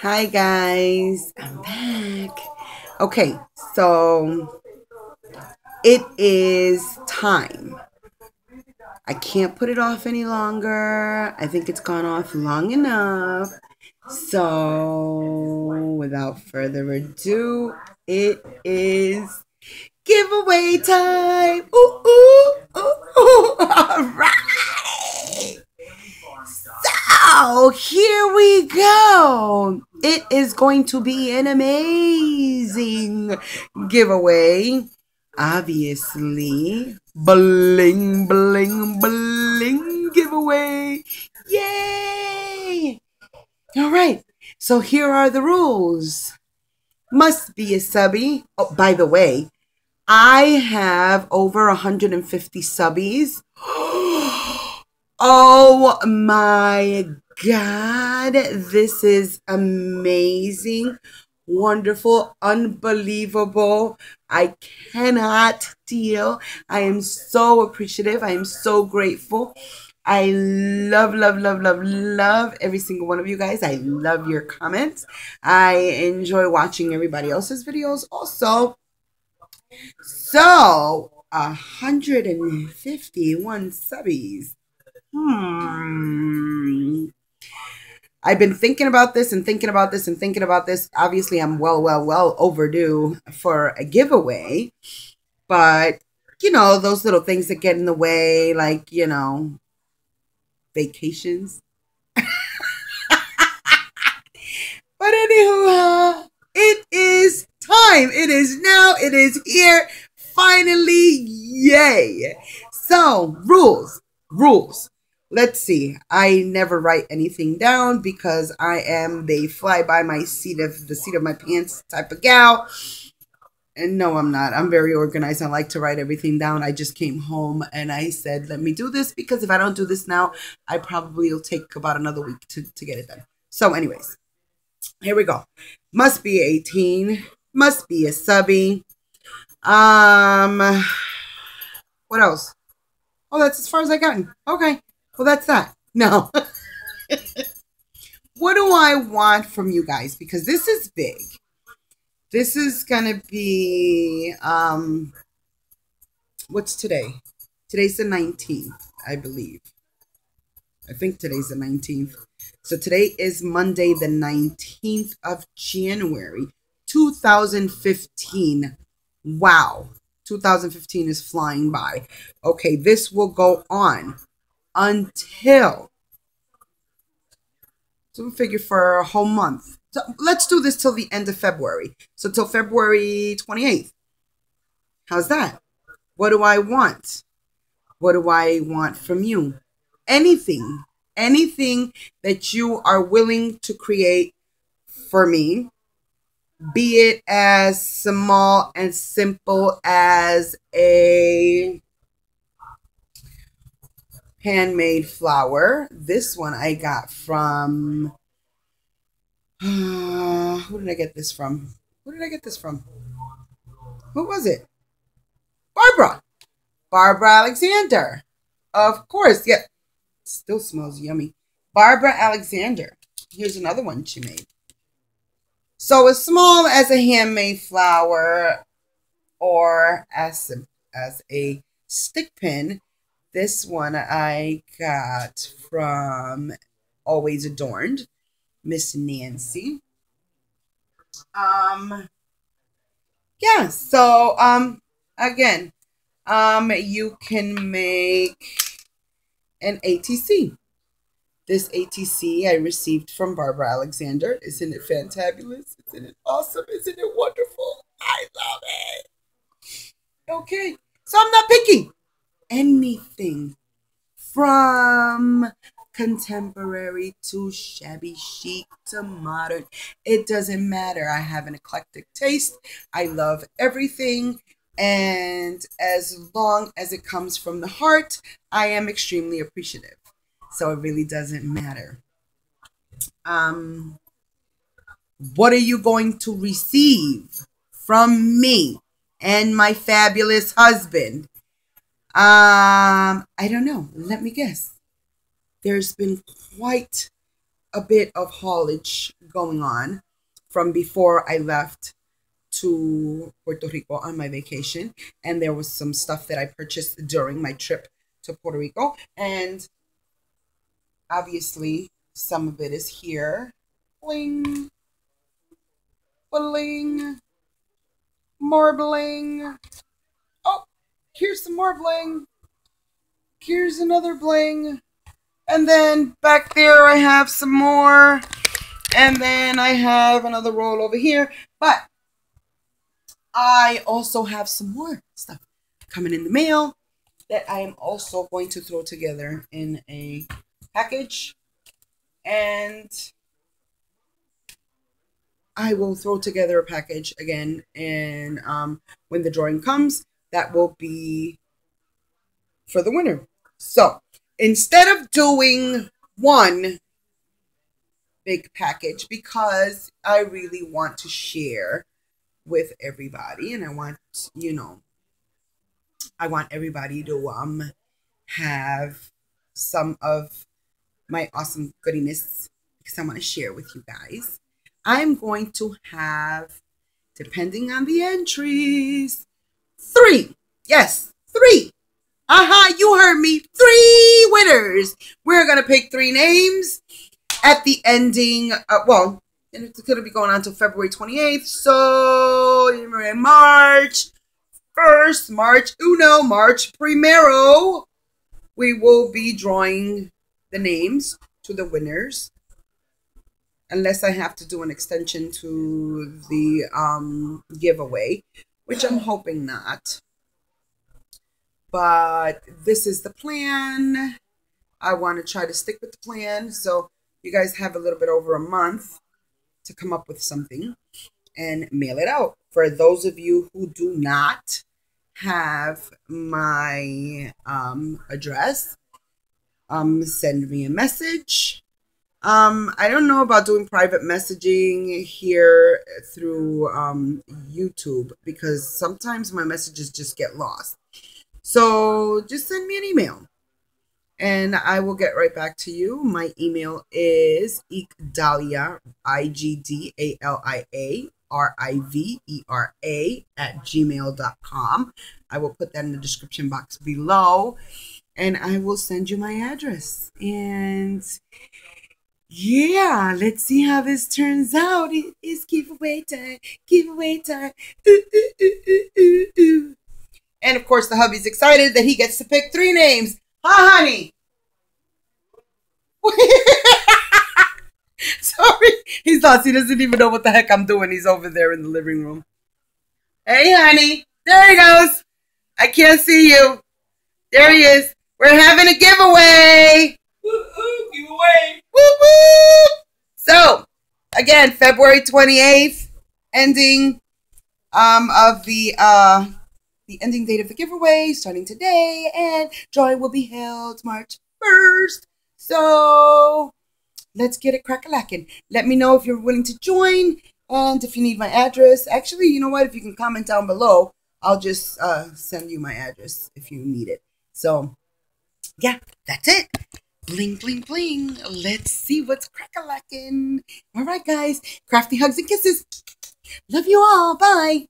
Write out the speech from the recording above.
Hi guys, I'm back. Okay, so it is time. I can't put it off any longer. I think it's gone off long enough. So, without further ado, it is giveaway time. Ooh, ooh, ooh, ooh. All right. So, here we go. It is going to be an amazing giveaway. Obviously, bling, bling, bling giveaway. Yay! All right. So here are the rules. Must be a subby. Oh, by the way, I have over 150 subbies. Oh my God. This is amazing, wonderful, unbelievable. I cannot deal. I am so appreciative. I am so grateful. I love, love, love, love, love every single one of you guys. I love your comments. I enjoy watching everybody else's videos also. So, 151 subbies. Hmm. I've been thinking about this and thinking about this and thinking about this. Obviously, I'm well, well, well overdue for a giveaway. But, you know, those little things that get in the way, like, you know, vacations. but anywho, it is time. It is now. It is here. Finally, yay. So, rules, rules. Let's see. I never write anything down because I am the fly by my seat of the seat of my pants type of gal. And no, I'm not. I'm very organized. I like to write everything down. I just came home and I said, let me do this because if I don't do this now, I probably will take about another week to, to get it done. So, anyways, here we go. Must be 18. Must be a subby. Um, what else? Oh, that's as far as I gotten. Okay. Well, that's that. No. what do I want from you guys? Because this is big. This is going to be, um, what's today? Today's the 19th, I believe. I think today's the 19th. So today is Monday, the 19th of January, 2015. Wow. 2015 is flying by. Okay, this will go on until so we figure for a whole month. So let's do this till the end of February. So till February 28th. How's that? What do I want? What do I want from you? Anything, anything that you are willing to create for me, be it as small and simple as a handmade flower. This one I got from. Uh, who did I get this from? Who did I get this from? Who was it? Barbara. Barbara Alexander. Of course. Yeah. Still smells yummy. Barbara Alexander. Here's another one she made. So as small as a handmade flower or as a, as a stick pin this one I got from Always Adorned, Miss Nancy. Um, yeah, so, um, again, um, you can make an ATC. This ATC I received from Barbara Alexander. Isn't it fantabulous? Isn't it awesome? Isn't it wonderful? I love it. Okay, so I'm not picky anything from contemporary to shabby chic to modern. It doesn't matter. I have an eclectic taste. I love everything. And as long as it comes from the heart, I am extremely appreciative. So it really doesn't matter. Um, what are you going to receive from me and my fabulous husband? Um, I don't know. Let me guess. There's been quite a bit of haulage going on from before I left to Puerto Rico on my vacation. And there was some stuff that I purchased during my trip to Puerto Rico. And obviously, some of it is here. Bling. Bling. More bling. Oh, here's some more bling. Here's another bling. And then back there I have some more. And then I have another roll over here. But I also have some more stuff coming in the mail that I am also going to throw together in a package. And I will throw together a package again. And um, when the drawing comes, that will be for the winner. So instead of doing one big package, because I really want to share with everybody and I want, you know, I want everybody to um have some of my awesome goodiness because I want to share with you guys. I'm going to have, depending on the entries. Yes, three uh-huh, you heard me. Three winners. We're going to pick three names at the ending. Uh, well, it's going to be going on until February 28th. So, in March 1st, March uno, March primero, we will be drawing the names to the winners. Unless I have to do an extension to the um, giveaway, which I'm hoping not but this is the plan. I want to try to stick with the plan. So you guys have a little bit over a month to come up with something and mail it out. For those of you who do not have my um, address, um, send me a message. Um, I don't know about doing private messaging here through um, YouTube because sometimes my messages just get lost. So just send me an email and I will get right back to you. My email is igdalia, I G D A L I A R I V E R A at gmail.com. I will put that in the description box below and I will send you my address. And yeah, let's see how this turns out. It is giveaway time, giveaway time. Ooh, ooh, ooh, and of course, the hubby's excited that he gets to pick three names. Huh, honey? Sorry. He's lost. He doesn't even know what the heck I'm doing. He's over there in the living room. Hey, honey. There he goes. I can't see you. There he is. We're having a giveaway. Woo-hoo, giveaway. Woo-hoo. So, again, February 28th, ending um, of the uh, the ending date of the giveaway starting today, and drawing will be held March 1st. So let's get it crack a lacking. Let me know if you're willing to join and if you need my address. Actually, you know what? If you can comment down below, I'll just uh, send you my address if you need it. So, yeah, that's it. Bling, bling, bling. Let's see what's crack a lacking. All right, guys. Crafty hugs and kisses. Love you all. Bye.